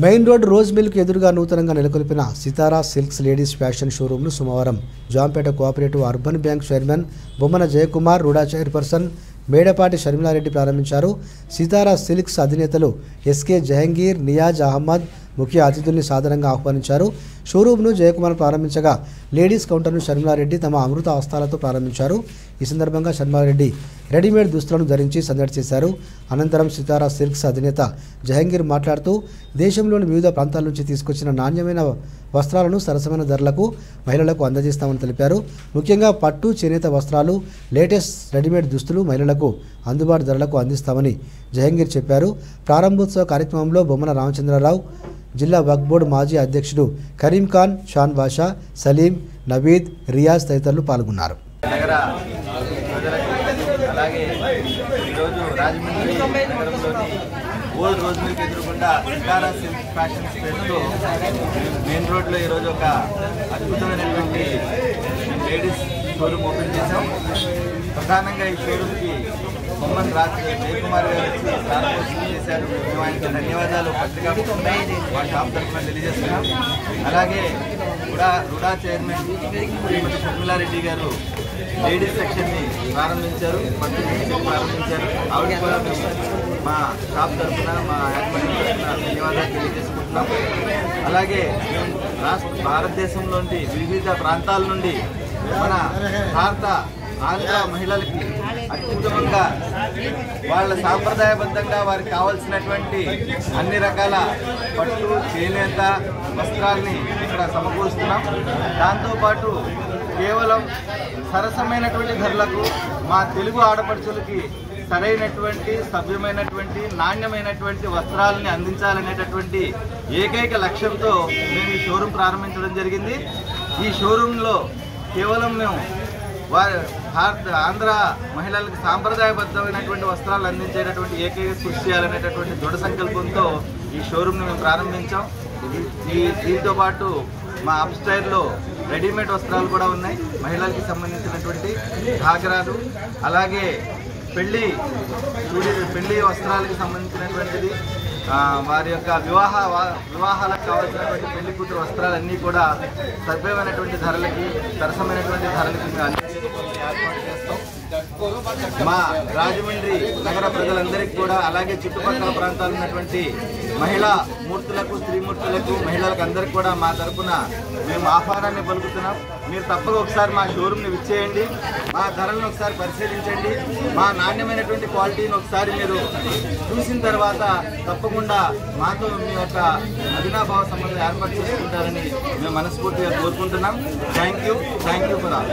Main road rose milk ఎదురుగా నూతనంగా నెలకొల్పిన సితారా సిల్క్స్ లేడీస్ ఫ్యాషన్ షోరూంను సోమవారం Jampeta cooperative urban bank chairman Bommana Jayakumar RUDA chairperson Medapati Sharmila Reddy ప్రారంభించారు. Sitara silks అధినేతలు ఎస్కే జహంగీర్ నియాజ్ అహ్మద్ ముఖ్య అతిథుల్ని సాధారణంగా ఆహ్వానించారు. షోరూమ్ను జయకుమార్ ప్రారంభించగా లేడీస్ కౌంటర్ను శర్మలారెడ్డి తమ అమృత హస్తాలతో ప్రారంభించారు. ఈ సందర్భంగా షర్మిలారెడ్డి రెడీమేడ్ దుస్తులను ధరించి సందడి చేశారు. అనంతరం సితారా సిల్క్స్ అధినేత జహంగీర్ మాట్లాడుతూ దేశంలోని వివిధ ప్రాంతాల నుంచి తీసుకొచ్చిన నాణ్యమైన వస్త్రాలను సరసమైన ధరలకు మహిళలకు అందజేస్తామని తెలిపారు. ముఖ్యంగా పట్టు చేనేత వస్త్రాలు లేటెస్ట్ రెడీమేడ్ దుస్తులు మహిళలకు అందుబాటు ధరలకు అందిస్తామని జహంగీర్ చెప్పారు. ప్రారంభోత్సవ కార్యక్రమంలో బొమ్మన రామచంద్రరావు జిల్లా వక్ఫ్ బోర్డు మాజీ అధ్యక్షుడు కరీం ఖాన్ షాన్ బాషా సలీం నవీద్ రియాజ్ తదితరులు పాల్గొన్నారు. అలాగే ఈరోజు రాజమండ్రి నగరంలోని ఓల్డ్ రోజ్ మిల్క్ ఎదురుకుండా సితారా సిల్క్ ఫ్యాషన్ స్పేస్లో మెయిన్ రోడ్లో ఈరోజు ఒక అద్భుతమైనటువంటి లేడీస్ షోరూమ్ ఓపెన్ చేశాం. ప్రధానంగా ఈ షోరూమ్కి బొమ్మన్ రాజ్ జయకుమార్ గారు వచ్చి ప్రారంభోత్సవం చేశారు. మేము ఆయనకి ధన్యవాదాలు. పత్రికా మా షాప్ తరఫున తెలియజేస్తున్నాం. అలాగే రుడా రుడా చైర్మన్ శ్రీమతి షర్మిలారెడ్డి గారు లేడీస్ సెక్షన్ని ప్రారంభించారు. పట్టు సెక్షన్ ప్రారంభించారు. ఆవిడ కూడా మేము మా షాప్ తరఫున మా యాజమాన్యం తరఫున ధన్యవాదాలు తెలియజేసుకుంటున్నాం. అలాగే మేము రాష్ట్ర భారతదేశంలోని వివిధ ప్రాంతాల నుండి మన భారత ఆంధ్ర మహిళలకి అత్యుత్తమంగా వాళ్ళ సాంప్రదాయబద్ధంగా వారికి కావాల్సినటువంటి అన్ని రకాల పట్టు చేనేత వస్త్రాల్ని ఇక్కడ సమకూరుస్తున్నాం. దాంతోపాటు కేవలం సరసమైనటువంటి ధరలకు మా తెలుగు ఆడపడుచులకి సరైనటువంటి సభ్యమైనటువంటి నాణ్యమైనటువంటి వస్త్రాలని అందించాలనేటటువంటి ఏకైక లక్ష్యంతో మేము ఈ షోరూమ్ ప్రారంభించడం జరిగింది. ఈ షోరూంలో కేవలం మేము వారి భారత ఆంధ్ర మహిళలకు సాంప్రదాయబద్ధమైనటువంటి వస్త్రాలు అందించేటటువంటి ఏకైక కృషి చేయాలనేటటువంటి దృఢ సంకల్పంతో ఈ షోరూమ్ని మేము ప్రారంభించాం. ఈ దీంతో పాటు మా అప్స్టైర్లో రెడీమేడ్ వస్త్రాలు కూడా ఉన్నాయి. మహిళలకి సంబంధించినటువంటి ఘాగరాలు అలాగే పెళ్ళి పెళ్ళి వస్త్రాలకు సంబంధించినటువంటిది వారి యొక్క వివాహ వివాహాలకు కావాల్సినటువంటి పెళ్ళి కూతురు వస్త్రాలన్నీ కూడా సభ్యమైనటువంటి ధరలకి సరసమైనటువంటి ధరలకి మేము ఏర్పాటు చేస్తూ మా రాజమండ్రి నగర ప్రజలందరికీ కూడా అలాగే చుట్టుపక్కల ప్రాంతాలు ఉన్నటువంటి మహిళా మూర్తులకు స్త్రీమూర్తులకు మహిళలకు అందరికీ కూడా మా తరఫున మేము ఆహ్వానాన్ని పలుకుతున్నాం. మీరు తప్పక ఒకసారి మా షోరూమ్ని విచ్చేయండి మా ధరలను ఒకసారి పరిశీలించండి. మా నాణ్యమైనటువంటి క్వాలిటీని ఒకసారి మీరు చూసిన తర్వాత తప్పకుండా మాతో మీ యొక్క అభినాభావ సంబంధం ఏర్పాటు చేసుకుంటారని మేము మనస్ఫూర్తిగా కోరుకుంటున్నాం. Thank you thank you for all